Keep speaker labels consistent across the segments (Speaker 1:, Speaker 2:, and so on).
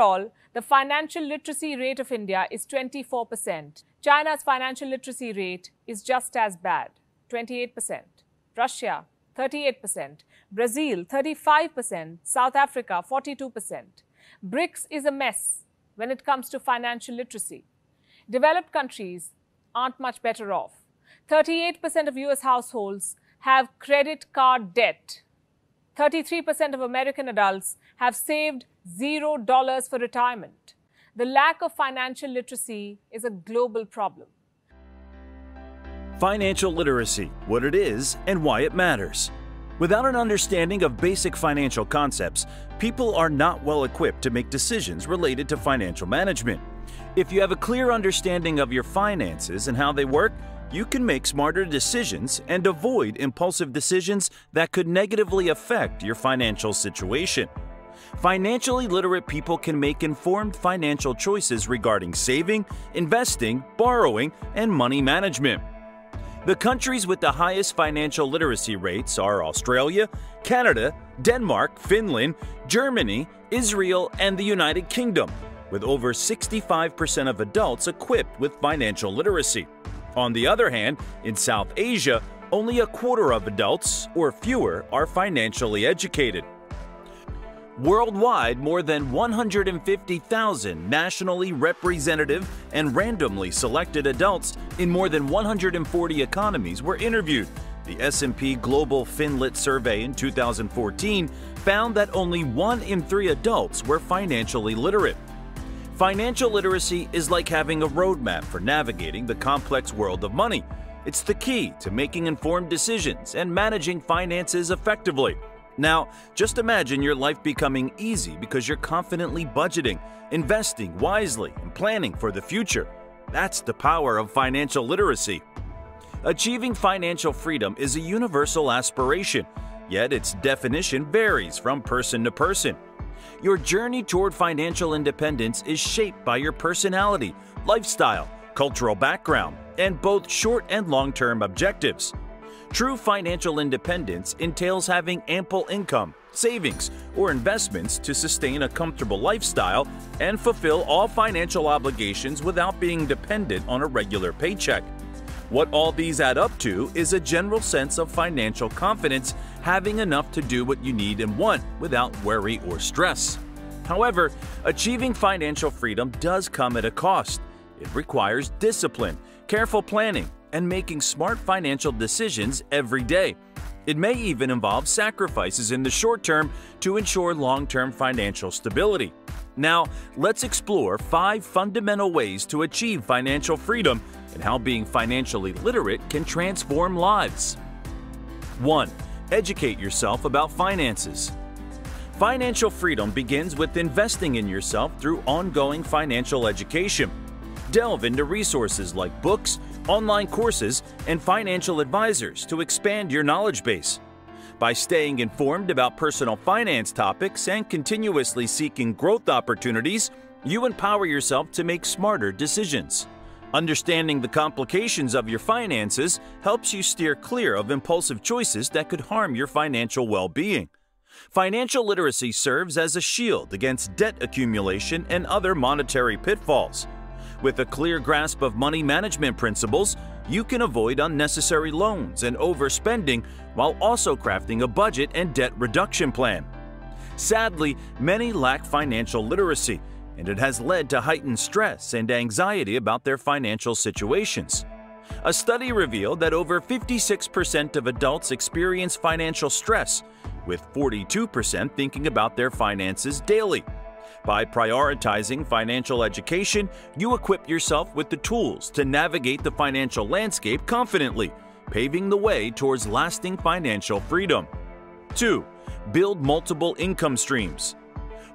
Speaker 1: Overall, the financial literacy rate of India is 24%. China's financial literacy rate is just as bad, 28%. Russia, 38%. Brazil, 35%. South Africa, 42%. BRICS is a mess when it comes to financial literacy. Developed countries aren't much better off. 38% of US households have credit card debt. 33% of American adults have saved zero dollars for retirement. The lack of financial literacy is a global problem.
Speaker 2: Financial literacy, what it is and why it matters. Without an understanding of basic financial concepts, people are not well equipped to make decisions related to financial management. If you have a clear understanding of your finances and how they work, you can make smarter decisions and avoid impulsive decisions that could negatively affect your financial situation. Financially literate people can make informed financial choices regarding saving, investing, borrowing, and money management. The countries with the highest financial literacy rates are Australia, Canada, Denmark, Finland, Germany, Israel, and the United Kingdom, with over 65% of adults equipped with financial literacy. On the other hand, in South Asia, only a quarter of adults, or fewer, are financially educated. Worldwide, more than 150,000 nationally representative and randomly selected adults in more than 140 economies were interviewed. The S&P Global FinLit survey in 2014 found that only 1 in 3 adults were financially literate. Financial literacy is like having a roadmap for navigating the complex world of money. It's the key to making informed decisions and managing finances effectively. Now, just imagine your life becoming easy because you're confidently budgeting, investing wisely, and planning for the future. That's the power of financial literacy. Achieving financial freedom is a universal aspiration, yet its definition varies from person to person. Your journey toward financial independence is shaped by your personality, lifestyle, cultural background, and both short and long term objectives. True financial independence entails having ample income, savings, or investments to sustain a comfortable lifestyle and fulfill all financial obligations without being dependent on a regular paycheck. What all these add up to is a general sense of financial confidence, having enough to do what you need and want without worry or stress. However, achieving financial freedom does come at a cost. It requires discipline, careful planning, and making smart financial decisions every day. It may even involve sacrifices in the short term to ensure long term financial stability. Now, let's explore five fundamental ways to achieve financial freedom and how being financially literate can transform lives. 1. Educate yourself about finances. Financial freedom begins with investing in yourself through ongoing financial education. Delve into resources like books, online courses, and financial advisors to expand your knowledge base. By staying informed about personal finance topics and continuously seeking growth opportunities, you empower yourself to make smarter decisions. Understanding the complications of your finances helps you steer clear of impulsive choices that could harm your financial well being. Financial literacy serves as a shield against debt accumulation and other monetary pitfalls. With a clear grasp of money management principles, you can avoid unnecessary loans and overspending while also crafting a budget and debt reduction plan. Sadly, many lack financial literacy, and it has led to heightened stress and anxiety about their financial situations. A study revealed that over 56% of adults experience financial stress, with 42% thinking about their finances daily. By prioritizing financial education, you equip yourself with the tools to navigate the financial landscape confidently, paving the way towards lasting financial freedom. 2. Build multiple income streams.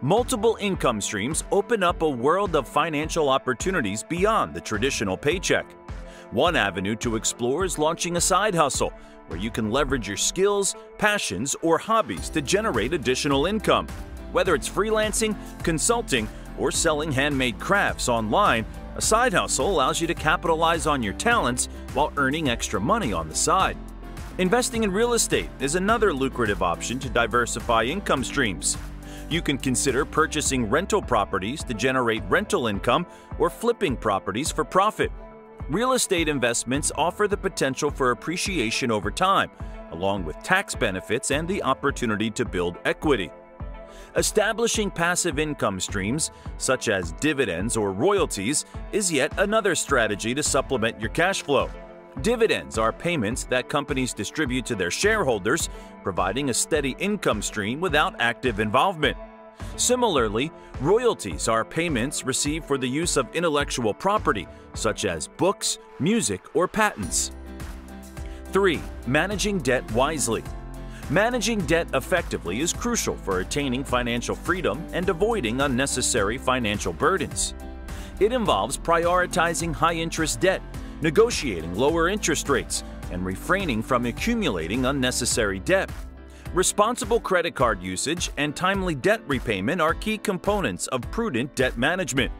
Speaker 2: Multiple income streams open up a world of financial opportunities beyond the traditional paycheck. One avenue to explore is launching a side hustle, where you can leverage your skills, passions, or hobbies to generate additional income. Whether it's freelancing, consulting, or selling handmade crafts online, a side hustle allows you to capitalize on your talents while earning extra money on the side. Investing in real estate is another lucrative option to diversify income streams. You can consider purchasing rental properties to generate rental income or flipping properties for profit. Real estate investments offer the potential for appreciation over time, along with tax benefits and the opportunity to build equity. Establishing passive income streams, such as dividends or royalties, is yet another strategy to supplement your cash flow. Dividends are payments that companies distribute to their shareholders, providing a steady income stream without active involvement. Similarly, royalties are payments received for the use of intellectual property, such as books, music, or patents. 3. Managing debt wisely. Managing debt effectively is crucial for attaining financial freedom and avoiding unnecessary financial burdens. It involves prioritizing high interest debt, negotiating lower interest rates, and refraining from accumulating unnecessary debt. Responsible credit card usage and timely debt repayment are key components of prudent debt management.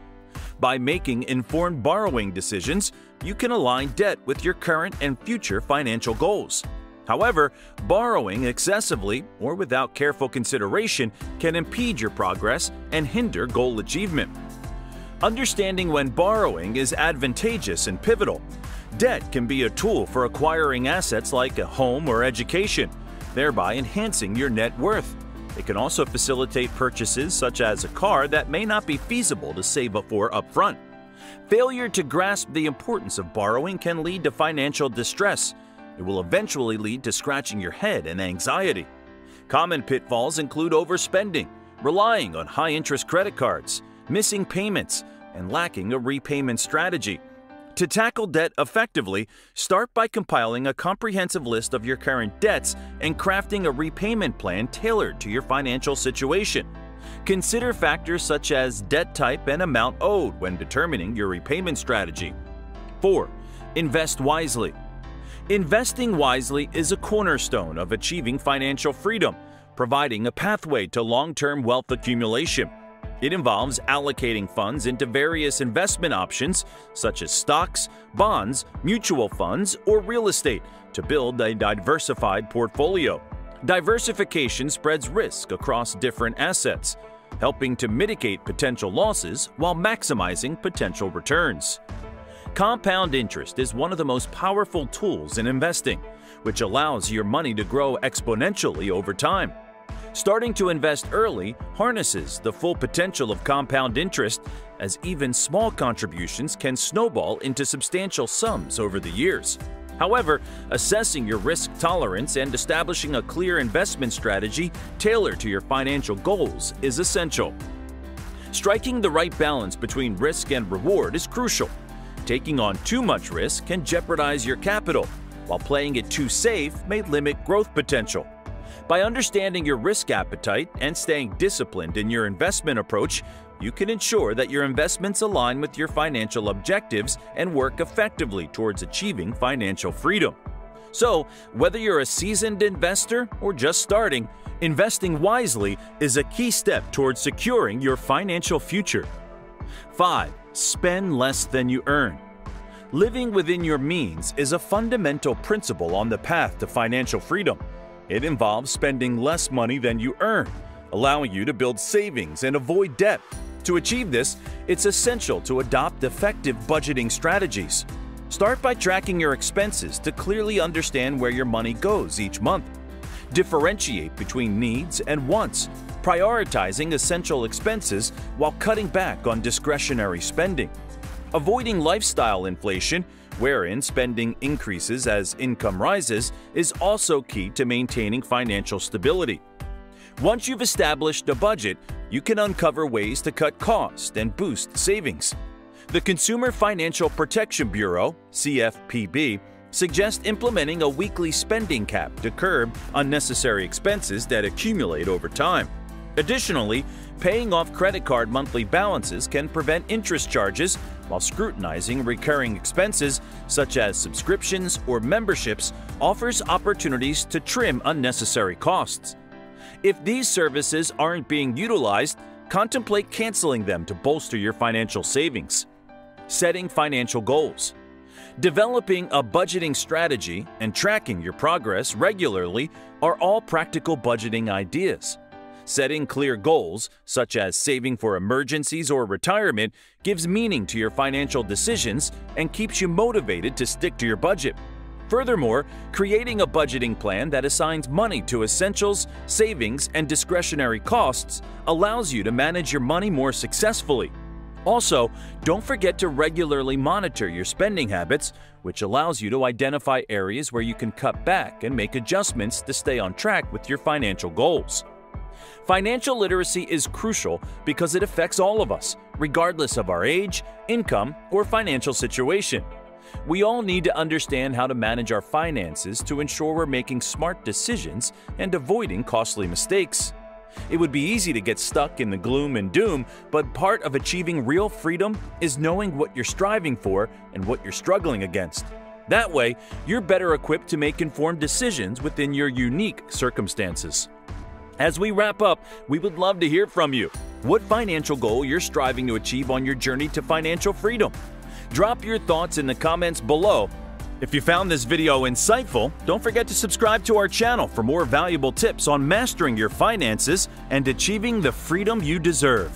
Speaker 2: By making informed borrowing decisions, you can align debt with your current and future financial goals. However, borrowing excessively or without careful consideration can impede your progress and hinder goal achievement. Understanding when borrowing is advantageous and pivotal. Debt can be a tool for acquiring assets like a home or education, thereby enhancing your net worth. It can also facilitate purchases such as a car that may not be feasible to save up for upfront. Failure to grasp the importance of borrowing can lead to financial distress. It will eventually lead to scratching your head and anxiety. Common pitfalls include overspending, relying on high interest credit cards, missing payments, and lacking a repayment strategy. To tackle debt effectively, start by compiling a comprehensive list of your current debts and crafting a repayment plan tailored to your financial situation. Consider factors such as debt type and amount owed when determining your repayment strategy. 4. Invest wisely. Investing wisely is a cornerstone of achieving financial freedom, providing a pathway to long-term wealth accumulation. It involves allocating funds into various investment options such as stocks, bonds, mutual funds, or real estate to build a diversified portfolio. Diversification spreads risk across different assets, helping to mitigate potential losses while maximizing potential returns. Compound interest is one of the most powerful tools in investing, which allows your money to grow exponentially over time. Starting to invest early harnesses the full potential of compound interest, as even small contributions can snowball into substantial sums over the years. However, assessing your risk tolerance and establishing a clear investment strategy tailored to your financial goals is essential. Striking the right balance between risk and reward is crucial. Taking on too much risk can jeopardize your capital, while playing it too safe may limit growth potential. By understanding your risk appetite and staying disciplined in your investment approach, you can ensure that your investments align with your financial objectives and work effectively towards achieving financial freedom. So, whether you're a seasoned investor or just starting, investing wisely is a key step towards securing your financial future. 5. Spend less than you earn. Living within your means is a fundamental principle on the path to financial freedom. It involves spending less money than you earn, allowing you to build savings and avoid debt. To achieve this, it's essential to adopt effective budgeting strategies. Start by tracking your expenses to clearly understand where your money goes each month. Differentiate between needs and wants, prioritizing essential expenses while cutting back on discretionary spending. Avoiding lifestyle inflation wherein spending increases as income rises, is also key to maintaining financial stability. Once you've established a budget, you can uncover ways to cut costs and boost savings. The Consumer Financial Protection Bureau, CFPB, suggests implementing a weekly spending cap to curb unnecessary expenses that accumulate over time. Additionally, paying off credit card monthly balances can prevent interest charges while scrutinizing recurring expenses such as subscriptions or memberships offers opportunities to trim unnecessary costs. If these services aren't being utilized, contemplate canceling them to bolster your financial savings. Setting financial goals. Developing a budgeting strategy and tracking your progress regularly are all practical budgeting ideas. Setting clear goals, such as saving for emergencies or retirement, gives meaning to your financial decisions and keeps you motivated to stick to your budget. Furthermore, creating a budgeting plan that assigns money to essentials, savings, and discretionary costs allows you to manage your money more successfully. Also, don't forget to regularly monitor your spending habits, which allows you to identify areas where you can cut back and make adjustments to stay on track with your financial goals. Financial literacy is crucial because it affects all of us, regardless of our age, income, or financial situation. We all need to understand how to manage our finances to ensure we're making smart decisions and avoiding costly mistakes. It would be easy to get stuck in the gloom and doom, but part of achieving real freedom is knowing what you're striving for and what you're struggling against. That way, you're better equipped to make informed decisions within your unique circumstances. As we wrap up, we would love to hear from you. What financial goal you're striving to achieve on your journey to financial freedom? Drop your thoughts in the comments below. If you found this video insightful, don't forget to subscribe to our channel for more valuable tips on mastering your finances and achieving the freedom you deserve.